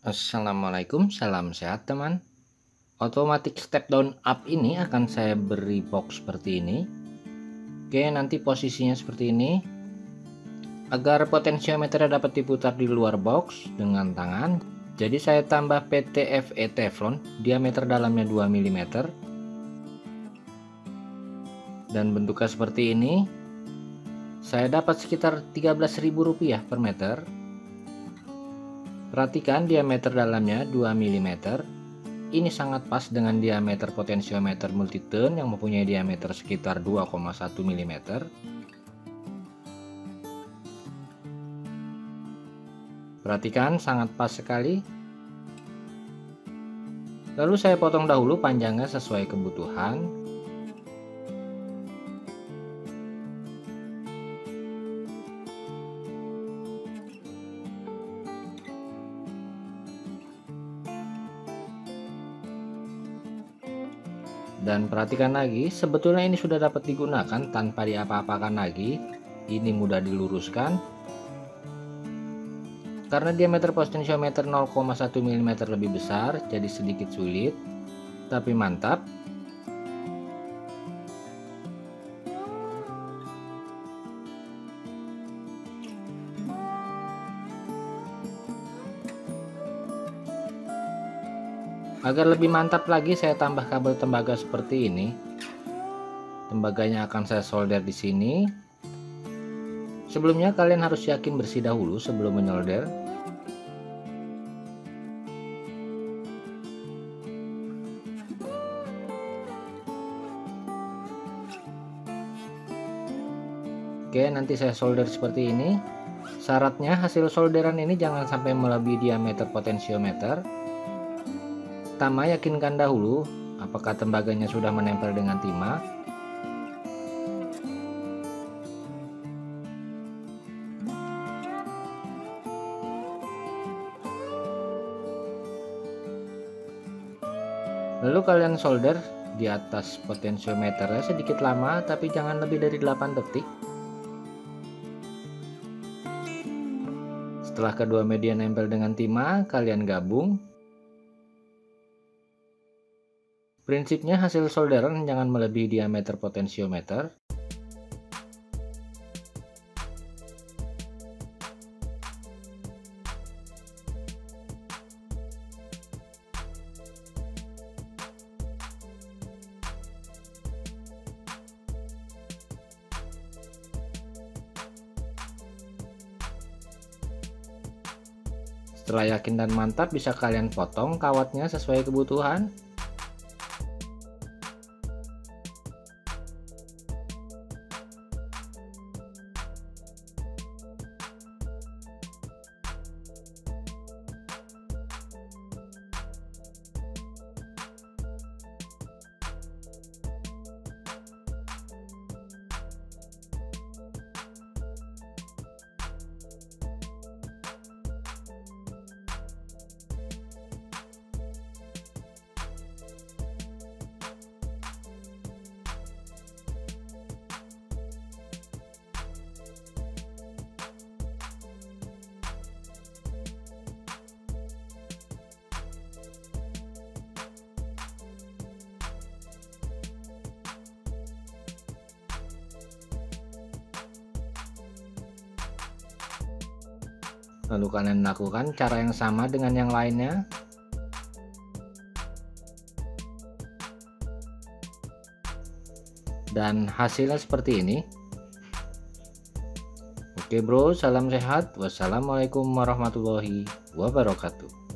Assalamualaikum, salam sehat teman. Automatic step down up ini akan saya beri box seperti ini. Oke nanti posisinya seperti ini. Agar potensiometer dapat diputar di luar box dengan tangan Jadi saya tambah PTFE Teflon Diameter dalamnya 2 mm Dan bentuknya seperti ini. Saya dapat sekitar Rp13.000 per meter Perhatikan diameter dalamnya 2 mm. Ini sangat pas dengan diameter potensiometer multitune yang mempunyai diameter sekitar 2,1 mm. Perhatikan sangat pas sekali. Lalu saya potong dahulu panjangnya sesuai kebutuhan dan perhatikan lagi sebetulnya ini sudah dapat digunakan tanpa diapa-apakan lagi. Ini mudah diluruskan. Karena diameter potentiometer 0,1 mm lebih besar jadi sedikit sulit. Tapi mantap Agar lebih mantap lagi saya tambah kabel tembaga seperti ini. Tembaganya akan saya solder di sini. Sebelumnya kalian harus yakin bersih dahulu sebelum menyolder. Oke, nanti saya solder seperti ini. Syaratnya hasil solderan ini jangan sampai melebihi diameter potensiometer Pertama, yakinkan dahulu apakah tembaganya sudah menempel dengan timah. Lalu kalian solder di atas potensiometernya sedikit lama tapi jangan lebih dari 8 detik. Setelah kedua media nempel dengan timah, kalian gabung Prinsipnya hasil solderan jangan melebihi diameter potensiometer. Setelah yakin dan mantap bisa kalian potong kawatnya sesuai kebutuhan lalu kalian lakukan cara yang sama dengan yang lainnya? Dan hasilnya seperti ini. Oke bro salam sehat. Wassalamualaikum warahmatullahi wabarakatuh